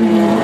Amen.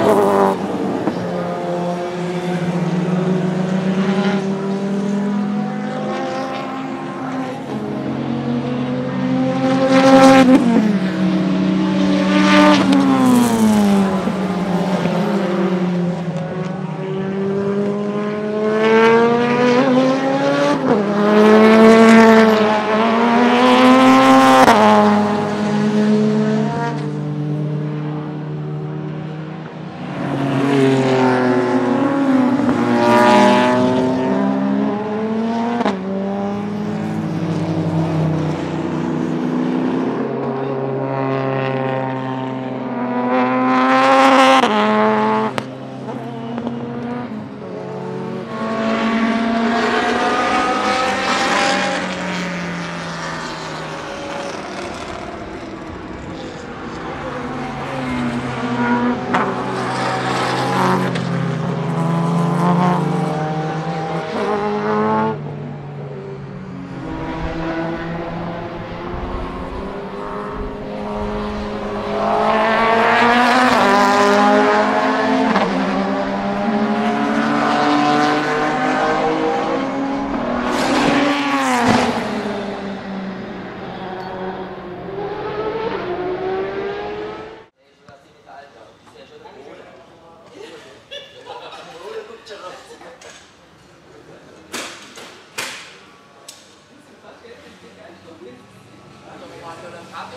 Ganz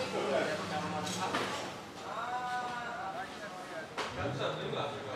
schön,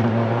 Mm-hmm.